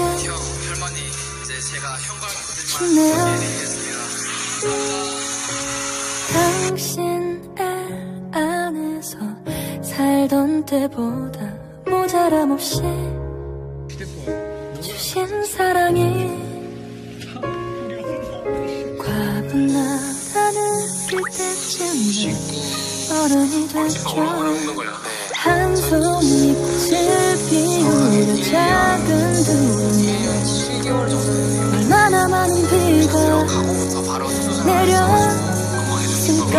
할머니, 이제 제가 형광 당신의 안에서 살던 때보다 모자람 없이 주신 사랑이 과분 나라는 그 때쯤에 어른이 됐죠. 한 손이 꽃을 피우려자. 비가 내렸을까.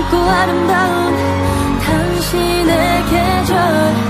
젊고 아름다운 당신의 계절.